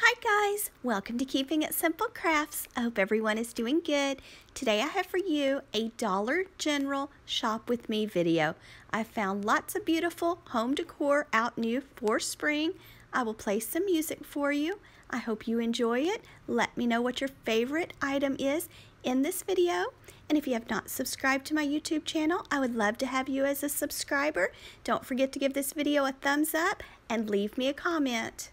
Hi guys, welcome to Keeping It Simple Crafts. I hope everyone is doing good. Today I have for you a Dollar General Shop With Me video. I found lots of beautiful home decor out new for spring. I will play some music for you. I hope you enjoy it. Let me know what your favorite item is in this video. And if you have not subscribed to my YouTube channel, I would love to have you as a subscriber. Don't forget to give this video a thumbs up and leave me a comment.